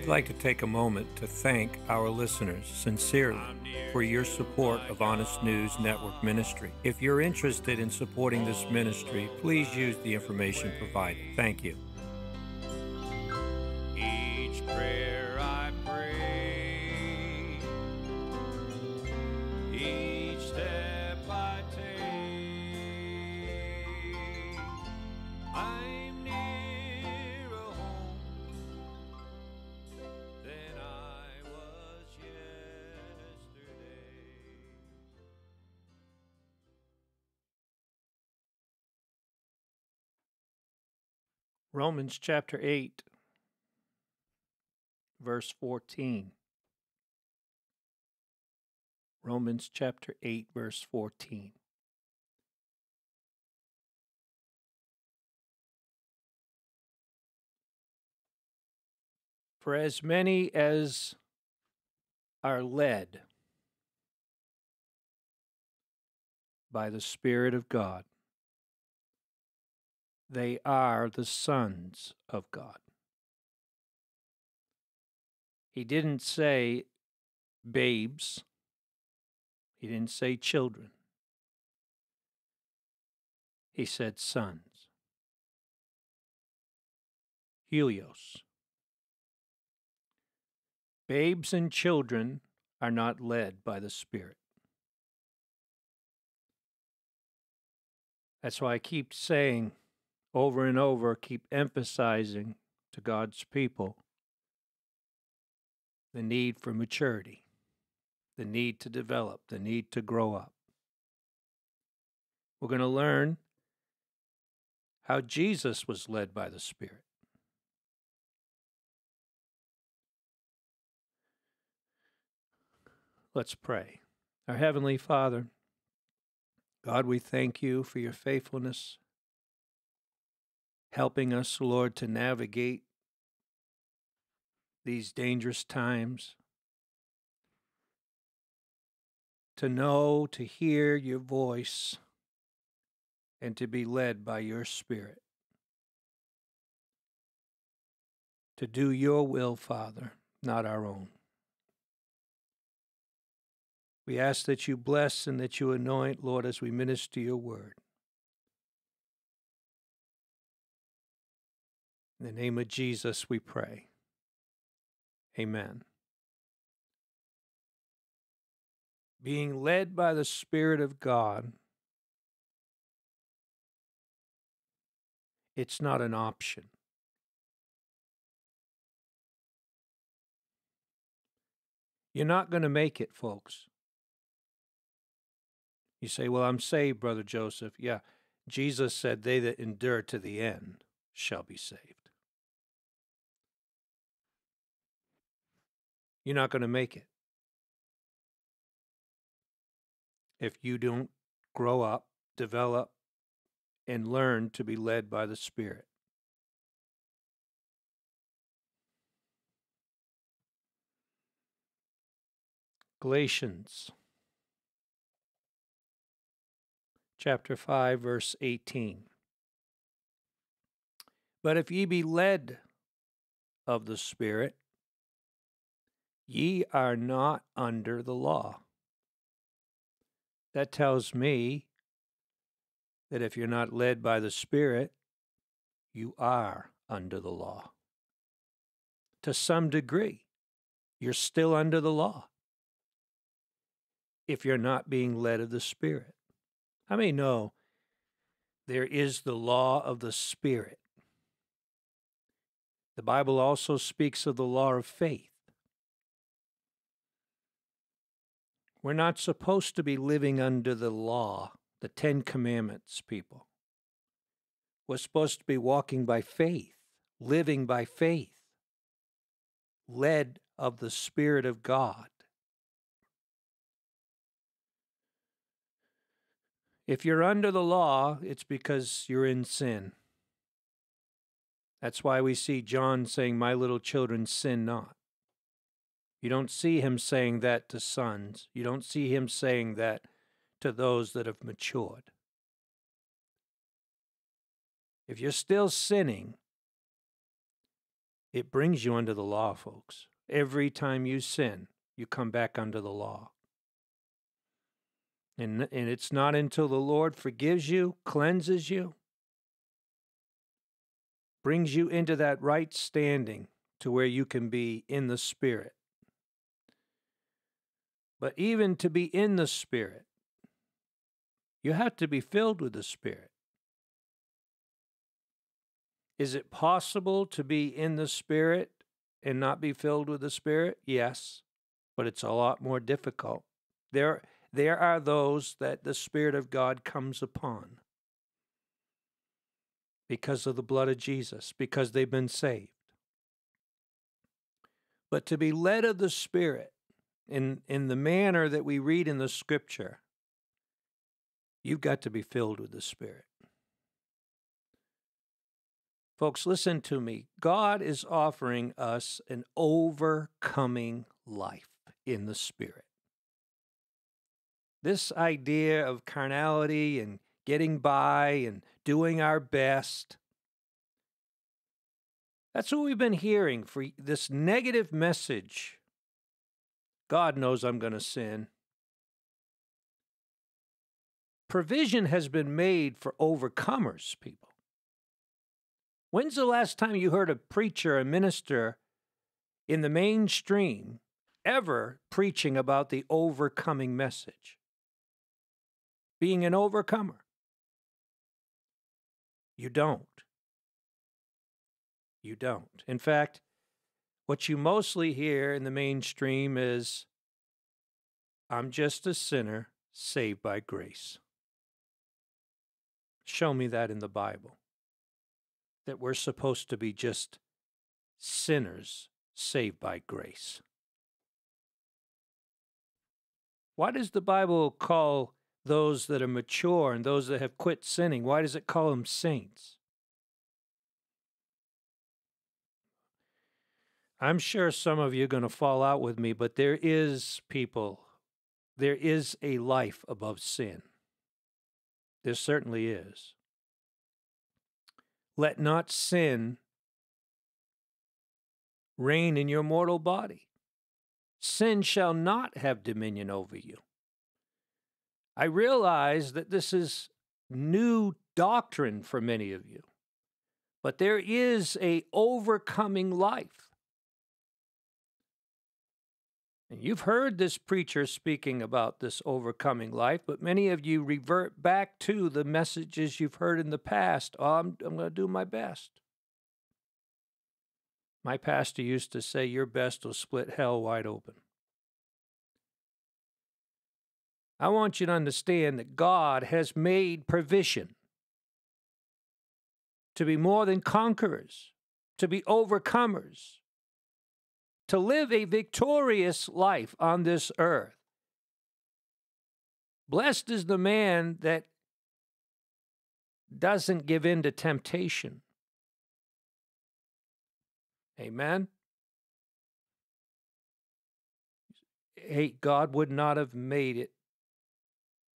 We'd like to take a moment to thank our listeners sincerely for your support of Honest News Network Ministry. If you're interested in supporting this ministry, please use the information provided. Thank you. Romans chapter 8, verse 14. Romans chapter 8, verse 14. For as many as are led by the Spirit of God, they are the sons of God. He didn't say babes, he didn't say children, he said sons. Huios. Babes and children are not led by the Spirit. That's why I keep saying over and over, keep emphasizing to God's people the need for maturity, the need to develop, the need to grow up. We're going to learn how Jesus was led by the Spirit. Let's pray. Our Heavenly Father, God, we thank you for your faithfulness, helping us, Lord, to navigate these dangerous times, to know, to hear your voice, and to be led by your Spirit. To do your will, Father, not our own. We ask that you bless and that you anoint, Lord, as we minister your word. In the name of Jesus, we pray. Amen. Being led by the Spirit of God, it's not an option. You're not going to make it, folks. You say, Well, I'm saved, Brother Joseph. Yeah, Jesus said, They that endure to the end shall be saved. You're not going to make it if you don't grow up, develop, and learn to be led by the Spirit. Galatians chapter 5 verse 18 But if ye be led of the spirit ye are not under the law that tells me that if you're not led by the spirit you are under the law to some degree you're still under the law if you're not being led of the Spirit. How many know there is the law of the Spirit? The Bible also speaks of the law of faith. We're not supposed to be living under the law, the Ten Commandments, people. We're supposed to be walking by faith, living by faith, led of the Spirit of God. If you're under the law, it's because you're in sin. That's why we see John saying, My little children, sin not. You don't see him saying that to sons. You don't see him saying that to those that have matured. If you're still sinning, It brings you under the law, folks. Every time you sin, you come back under the law. And, and it's not until the Lord forgives you, cleanses you, brings you into that right standing to where you can be in the Spirit. But even to be in the Spirit, you have to be filled with the Spirit. Is it possible to be in the Spirit and not be filled with the Spirit? Yes, but it's a lot more difficult. There, there are those that the Spirit of God comes upon because of the blood of Jesus, because they've been saved. But to be led of the Spirit in, in the manner that we read in the Scripture, you've got to be filled with the Spirit. Folks, listen to me. God is offering us an overcoming life in the Spirit. This idea of carnality and getting by and doing our best. That's what we've been hearing for this negative message. God knows I'm going to sin. Provision has been made for overcomers, people. When's the last time you heard a preacher, a minister in the mainstream ever preaching about the overcoming message? Being an overcomer. You don't. You don't. In fact, what you mostly hear in the mainstream is I'm just a sinner saved by grace. Show me that in the Bible that we're supposed to be just sinners saved by grace. Why does the Bible call those that are mature and those that have quit sinning, why does it call them saints? I'm sure some of you are going to fall out with me, but there is people, there is a life above sin. There certainly is. Let not sin reign in your mortal body. Sin shall not have dominion over you. I realize that this is new doctrine for many of you, but there is a overcoming life. And you've heard this preacher speaking about this overcoming life, but many of you revert back to the messages you've heard in the past. Oh, I'm, I'm going to do my best. My pastor used to say, Your best will split hell wide open. I want you to understand that God has made provision to be more than conquerors, to be overcomers, to live a victorious life on this earth. Blessed is the man that doesn't give in to temptation. Amen. Hey, God would not have made it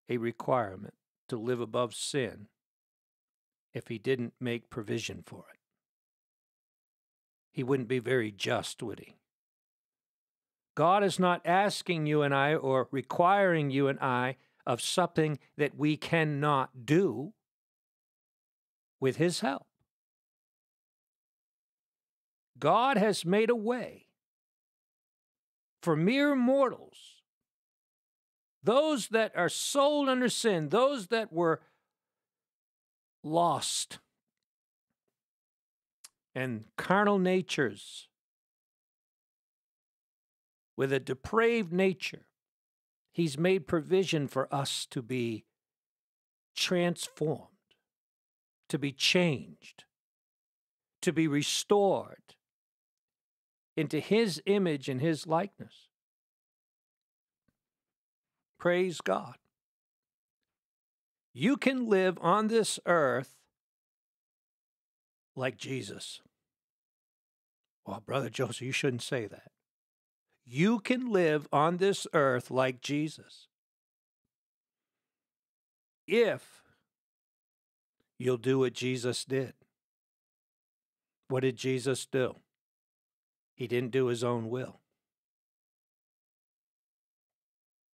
a requirement to live above sin if he didn't make provision for it. He wouldn't be very just, would he? God is not asking you and I or requiring you and I of something that we cannot do with his help. God has made a way for mere mortals those that are sold under sin, those that were lost and carnal natures with a depraved nature, He's made provision for us to be transformed, to be changed, to be restored into His image and His likeness. Praise God. You can live on this earth like Jesus. Well, Brother Joseph, you shouldn't say that. You can live on this earth like Jesus if you'll do what Jesus did. What did Jesus do? He didn't do his own will.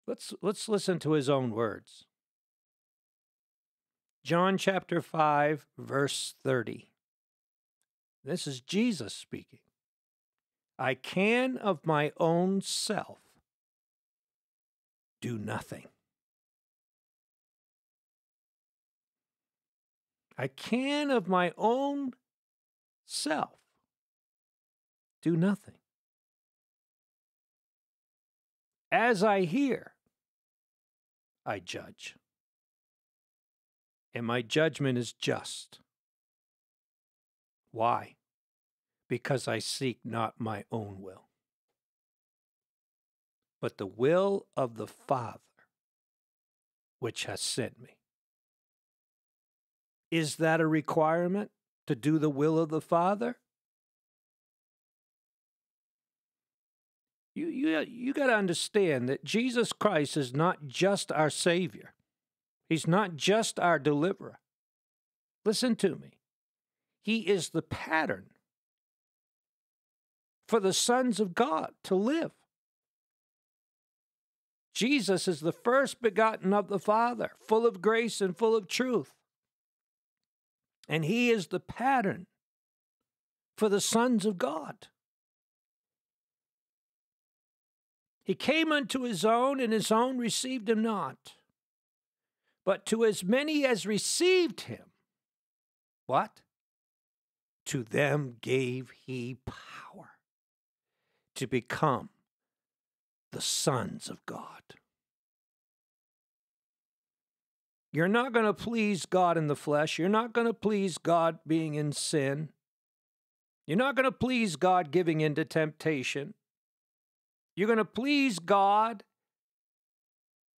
Let's, let's listen to his own words. John chapter 5, verse 30. This is Jesus speaking. I can of my own self do nothing. I can of my own self do nothing. As I hear, I judge. And my judgment is just. Why? Because I seek not my own will, but the will of the Father which has sent me. Is that a requirement to do the will of the Father? You, you, you got to understand that Jesus Christ is not just our Savior, He's not just our deliverer. Listen to me. He is the pattern for the sons of God to live. Jesus is the first begotten of the Father, full of grace and full of truth. And he is the pattern for the sons of God. He came unto his own, and his own received him not. But to as many as received him, what? To them gave he power to become the sons of God. You're not going to please God in the flesh. You're not going to please God being in sin. You're not going to please God giving into temptation. You're going to please God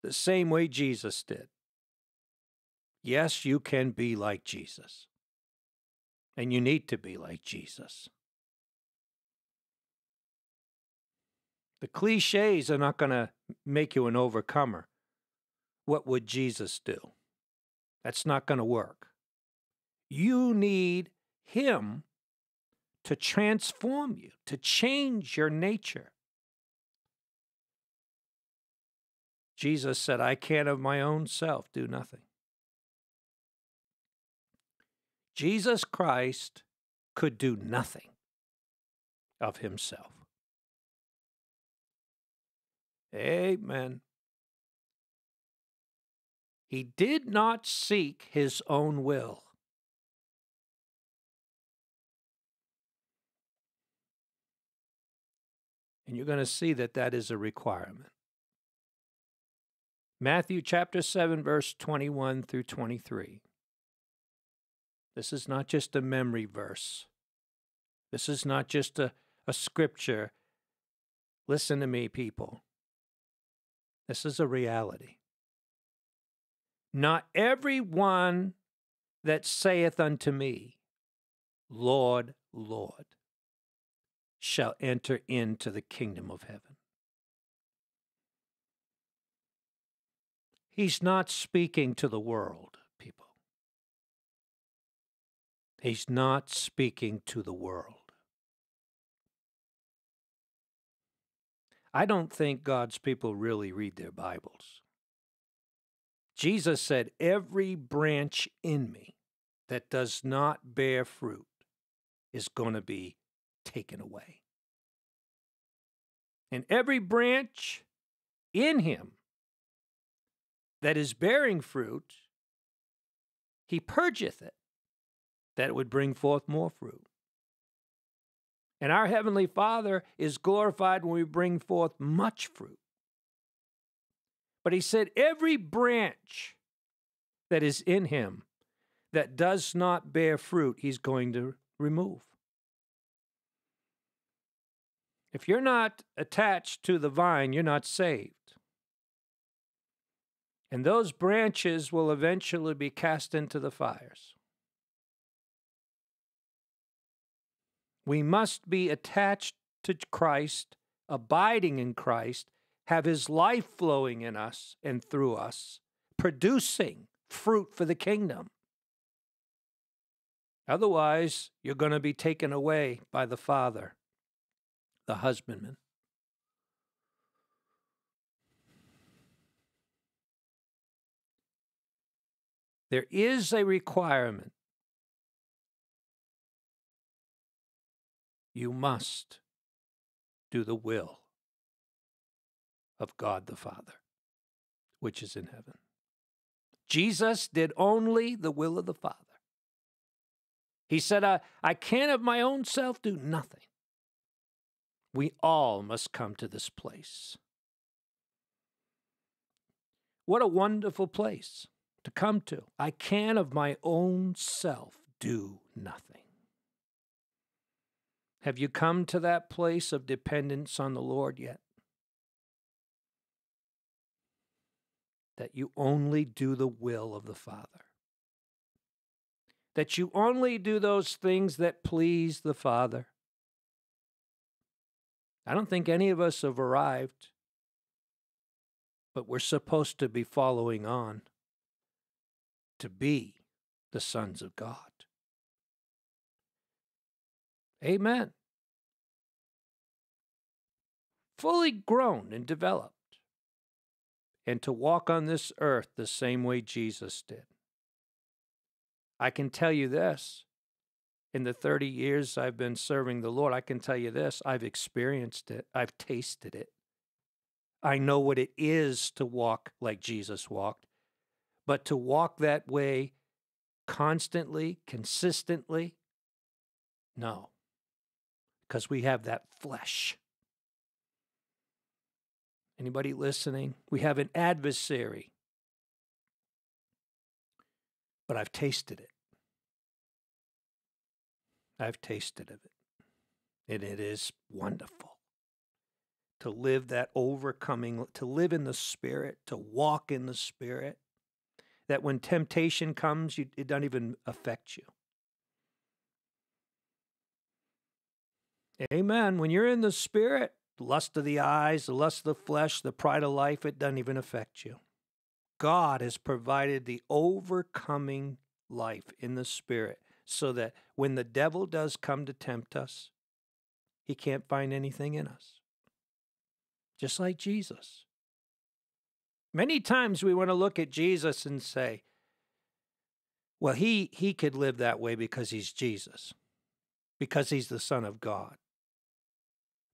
the same way Jesus did. Yes, you can be like Jesus. And you need to be like Jesus. The cliches are not going to make you an overcomer. What would Jesus do? That's not going to work. You need Him to transform you, to change your nature. Jesus said, I can't of my own self do nothing. Jesus Christ could do nothing of himself. Amen. He did not seek his own will. And you're going to see that that is a requirement. Matthew chapter 7, verse 21 through 23. This is not just a memory verse. This is not just a, a scripture. Listen to me, people. This is a reality. Not every one that saith unto me, Lord, Lord, shall enter into the kingdom of heaven. He's not speaking to the world, people. He's not speaking to the world. I don't think God's people really read their Bibles. Jesus said, Every branch in me that does not bear fruit is going to be taken away. And every branch in him that is bearing fruit, he purgeth it, that it would bring forth more fruit. And our Heavenly Father is glorified when we bring forth much fruit. But he said, Every branch that is in him that does not bear fruit, he's going to remove. If you're not attached to the vine, you're not saved. And those branches will eventually be cast into the fires. We must be attached to Christ, abiding in Christ, have his life flowing in us and through us, producing fruit for the kingdom. Otherwise, you're going to be taken away by the Father the husbandman. There is a requirement. You must do the will of God the Father, which is in heaven. Jesus did only the will of the Father. He said, I, I can of my own self do nothing. We all must come to this place. What a wonderful place to come to. I can of my own self do nothing. Have you come to that place of dependence on the Lord yet? That you only do the will of the Father. That you only do those things that please the Father. I don't think any of us have arrived, but we're supposed to be following on to be the sons of God. Amen. Fully grown and developed, and to walk on this earth the same way Jesus did. I can tell you this in the 30 years I've been serving the Lord, I can tell you this I've experienced it, I've tasted it. I know what it is to walk like Jesus walked, but to walk that way constantly, consistently, no, because we have that flesh. Anybody listening? We have an adversary, but I've tasted it. I've tasted of it. And it is wonderful to live that overcoming, to live in the Spirit, to walk in the Spirit, that when temptation comes, you, it doesn't even affect you. Amen. When you're in the Spirit, lust of the eyes, the lust of the flesh, the pride of life, it doesn't even affect you. God has provided the overcoming life in the Spirit so that when the devil does come to tempt us, he can't find anything in us. Just like Jesus. Many times we want to look at Jesus and say, well, he, he could live that way because he's Jesus, because he's the Son of God.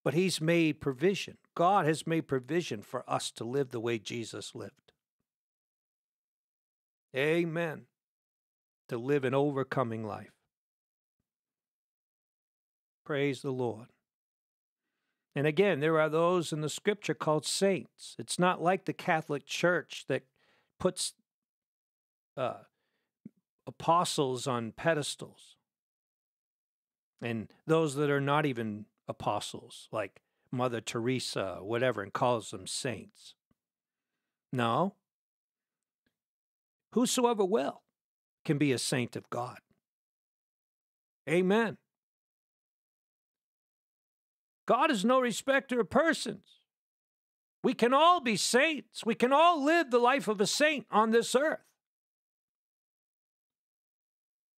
But he's made provision. God has made provision for us to live the way Jesus lived. Amen to live an overcoming life. Praise the Lord. And again, there are those in the scripture called saints. It's not like the Catholic Church that puts uh, apostles on pedestals and those that are not even apostles, like Mother Teresa, whatever, and calls them saints. No. Whosoever will can be a saint of God. Amen. God is no respecter of persons. We can all be saints. We can all live the life of a saint on this earth.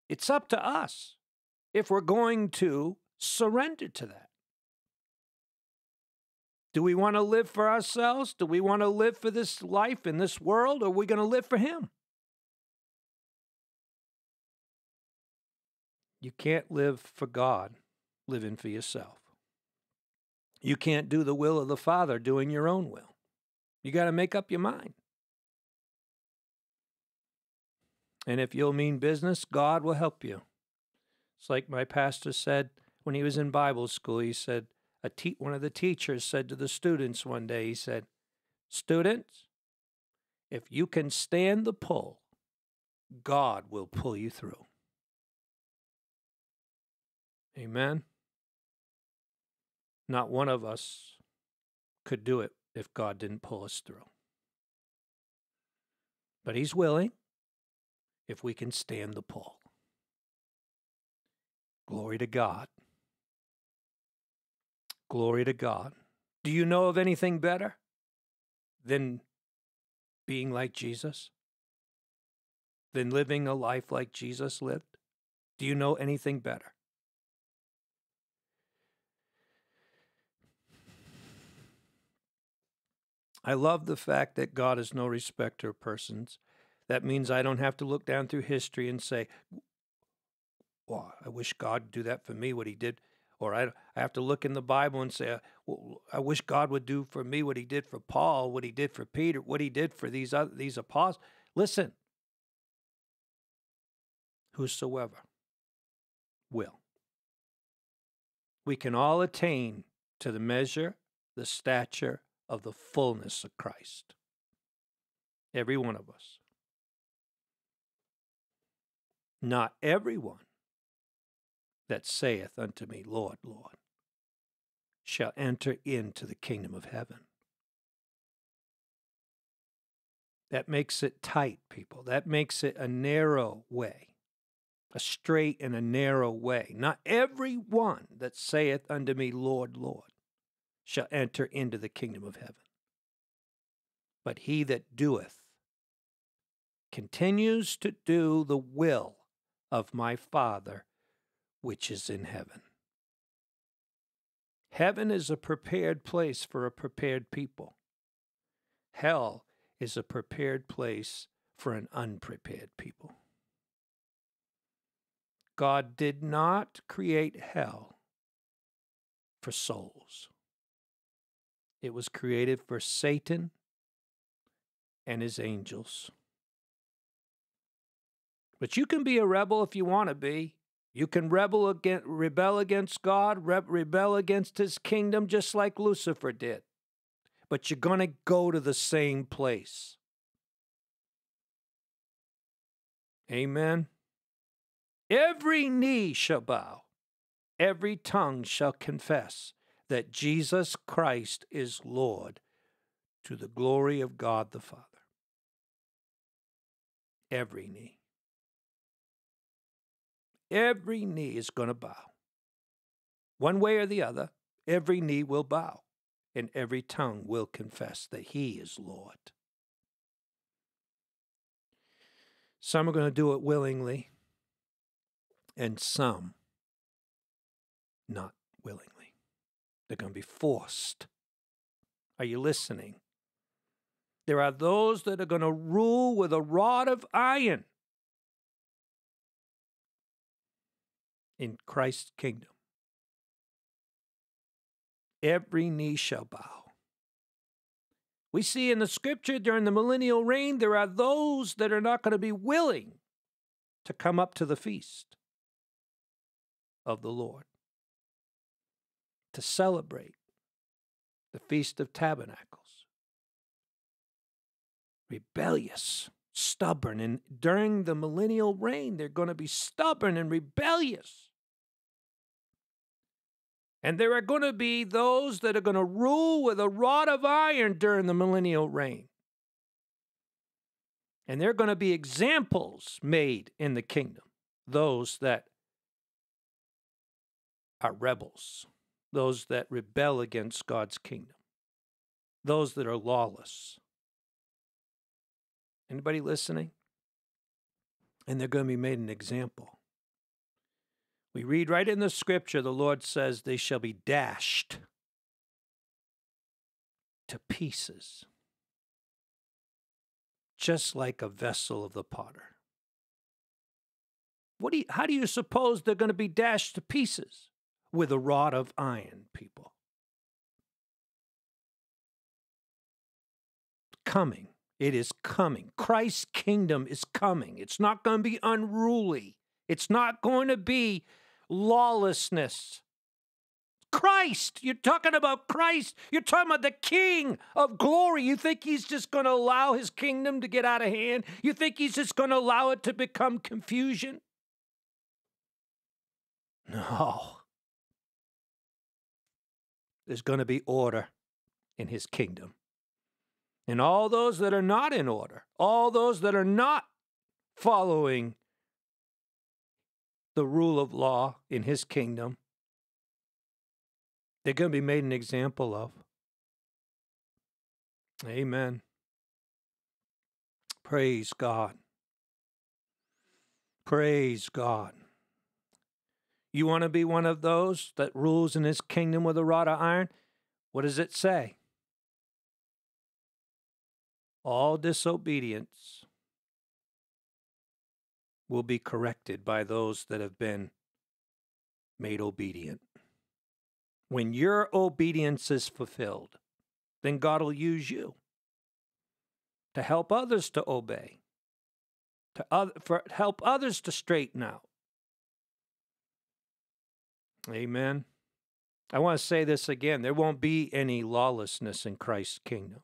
It's up to us if we're going to surrender to that. Do we want to live for ourselves? Do we want to live for this life in this world? Or are we going to live for Him? You can't live for God living for yourself. You can't do the will of the Father doing your own will. You got to make up your mind. And if you'll mean business, God will help you. It's like my pastor said when he was in Bible school. He said, a te- one of the teachers said to the students one day, he said, Students, if you can stand the pull, God will pull you through. Amen. Not one of us could do it if God didn't pull us through. But He's willing if we can stand the pull. Glory to God. Glory to God. Do you know of anything better than being like Jesus? Than living a life like Jesus lived? Do you know anything better? I love the fact that God is no respecter of persons. That means I don't have to look down through history and say, well, I wish God would do that for me, what he did. Or I, I have to look in the Bible and say, uh, well, I wish God would do for me what he did for Paul, what he did for Peter, what he did for these, other, these apostles. Listen, whosoever will. We can all attain to the measure, the stature of the fullness of Christ. Every one of us. Not everyone that saith unto me, Lord, Lord, shall enter into the kingdom of heaven. That makes it tight, people. That makes it a narrow way, a straight and a narrow way. Not every one that saith unto me, Lord, Lord, shall enter into the kingdom of heaven. But he that doeth continues to do the will of my Father which is in heaven. Heaven is a prepared place for a prepared people. Hell is a prepared place for an unprepared people. God did not create hell for souls. It was created for Satan and his angels. But you can be a rebel if you want to be. You can rebel against, rebel against God, re- rebel against his kingdom, just like Lucifer did. But you're going to go to the same place. Amen. Every knee shall bow, every tongue shall confess that Jesus Christ is Lord to the glory of God the Father. Every knee. Every knee is going to bow. One way or the other, every knee will bow, and every tongue will confess that He is Lord. Some are going to do it willingly, and some not willingly. They're going to be forced. Are you listening? There are those that are going to rule with a rod of iron. In Christ's kingdom. Every knee shall bow. We see in the scripture during the millennial reign, there are those that are not going to be willing to come up to the feast of the Lord, to celebrate the Feast of Tabernacles. Rebellious, stubborn, and during the millennial reign, they're going to be stubborn and rebellious. And there are going to be those that are going to rule with a rod of iron during the millennial reign. And there are going to be examples made in the kingdom, those that are rebels, those that rebel against God's kingdom, those that are lawless. Anybody listening? And they're going to be made an example. We read right in the scripture, the Lord says, they shall be dashed to pieces, just like a vessel of the potter. What do you, how do you suppose they're going to be dashed to pieces? With a rod of iron, people. Coming. It is coming. Christ's kingdom is coming. It's not going to be unruly. It's not going to be lawlessness. Christ, you're talking about Christ. You're talking about the King of glory. You think he's just going to allow his kingdom to get out of hand? You think he's just going to allow it to become confusion? No. There's going to be order in his kingdom. And all those that are not in order, all those that are not following the rule of law in his kingdom, they're going to be made an example of. Amen. Praise God. Praise God. You want to be one of those that rules in his kingdom with a rod of iron? What does it say? All disobedience will be corrected by those that have been made obedient. When your obedience is fulfilled, then God will use you to help others to obey, to other, for help others to straighten out. Amen. I want to say this again. There won't be any lawlessness in Christ's kingdom.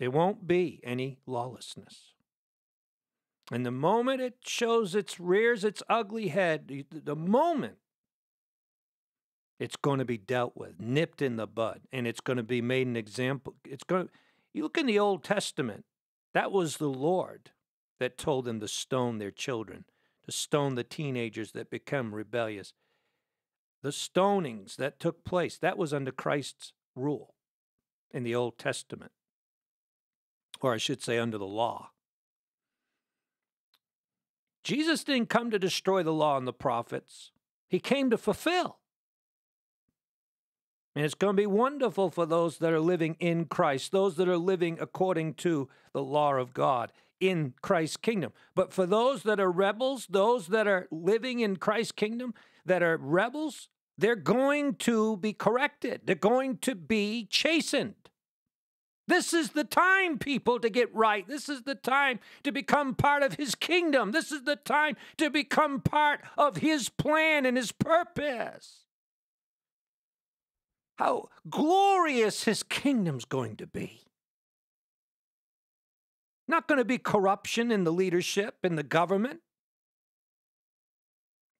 There won't be any lawlessness. And the moment it shows its rears its ugly head, the moment it's going to be dealt with, nipped in the bud, and it's going to be made an example. It's going to, you look in the Old Testament, that was the Lord that told them to stone their children, to stone the teenagers that become rebellious. The stonings that took place, that was under Christ's rule in the Old Testament, or I should say, under the law. Jesus didn't come to destroy the law and the prophets, he came to fulfill. And it's going to be wonderful for those that are living in Christ, those that are living according to the law of God in Christ's kingdom. But for those that are rebels, those that are living in Christ's kingdom, that are rebels, they're going to be corrected. They're going to be chastened. This is the time, people, to get right. This is the time to become part of His kingdom. This is the time to become part of His plan and His purpose. How glorious His kingdom's going to be. Not going to be corruption in the leadership, in the government.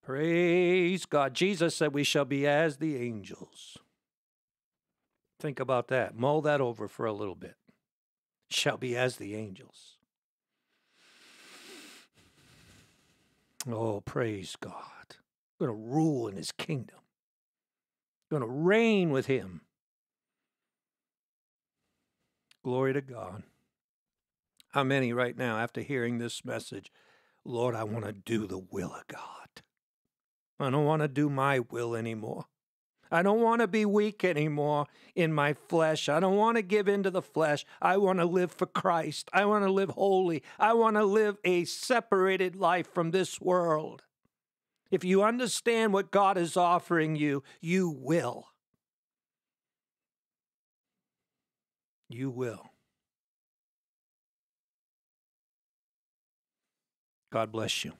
Praise God. Jesus said we shall be as the angels. Think about that. Mull that over for a little bit. Shall be as the angels. Oh, praise God. Going to rule in his kingdom. Going to reign with him. Glory to God. How many right now, after hearing this message, Lord, I want to do the will of God. I don't want to do my will anymore. I don't want to be weak anymore in my flesh. I don't want to give in to the flesh. I want to live for Christ. I want to live holy. I want to live a separated life from this world. If you understand what God is offering you, you will. You will. God bless you.